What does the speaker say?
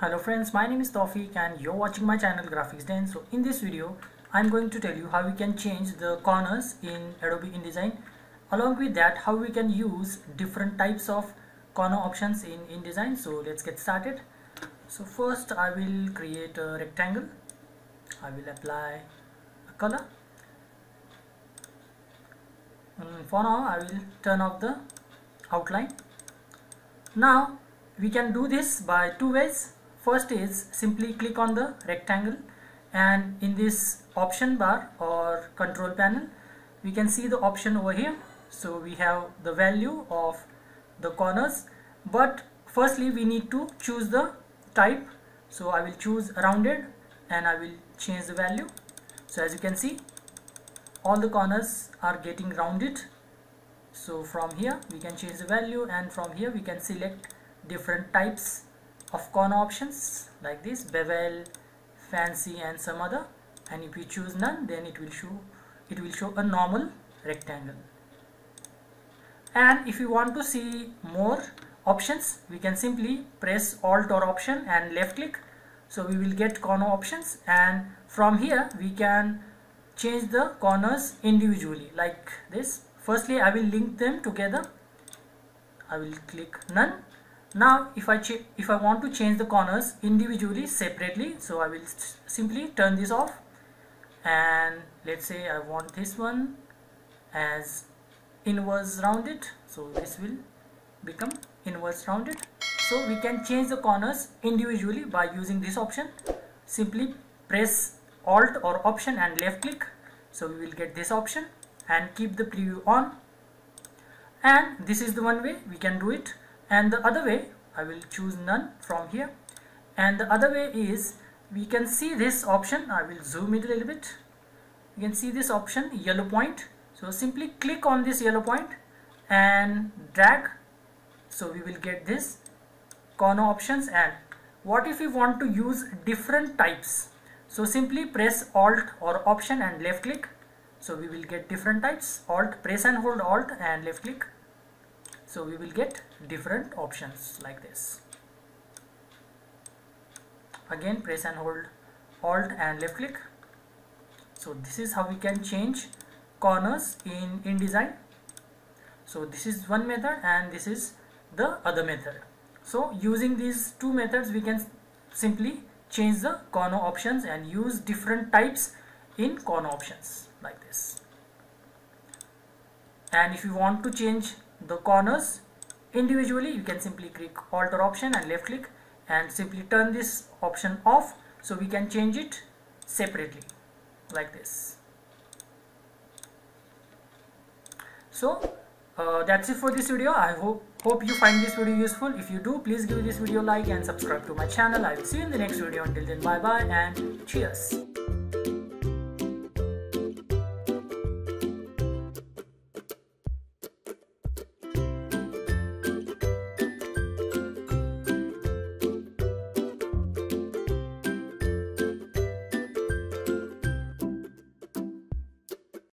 Hello friends, my name is Tawfiq and you're watching my channel Graphics Den. So in this video, I'm going to tell you how we can change the corners in Adobe InDesign. Along with that, how we can use different types of corner options in InDesign. So let's get started. So first I will create a rectangle. I will apply a color. And for now, I will turn off the outline. Now we can do this by two ways first is simply click on the rectangle and in this option bar or control panel we can see the option over here. So we have the value of the corners but firstly we need to choose the type. So I will choose rounded and I will change the value. So as you can see all the corners are getting rounded. So from here we can change the value and from here we can select different types of corner options like this bevel fancy and some other. And if you choose none then it will show it will show a normal rectangle. And if you want to see more options we can simply press alt or option and left click. So we will get corner options. And from here we can change the corners individually like this. Firstly I will link them together. I will click none now if I if I want to change the corners individually separately so I will simply turn this off. And let's say I want this one as inverse rounded so this will become inverse rounded. So we can change the corners individually by using this option. Simply press alt or option and left click. So we will get this option and keep the preview on. And this is the one way we can do it and the other way I will choose none from here. And the other way is we can see this option. I will zoom it a little bit. You can see this option yellow point. So simply click on this yellow point and drag. So we will get this corner options. And what if we want to use different types? So simply press alt or option and left click. So we will get different types. Alt press and hold alt and left click so we will get different options like this. Again press and hold alt and left click. So this is how we can change corners in InDesign. So this is one method and this is the other method. So using these two methods we can simply change the corner options and use different types in corner options like this. And if you want to change the corners. Individually you can simply click alt or option and left click and simply turn this option off. So we can change it separately like this. So uh, that's it for this video. I hope hope you find this video useful. If you do please give this video a like and subscribe to my channel. I will see you in the next video. Until then bye bye and cheers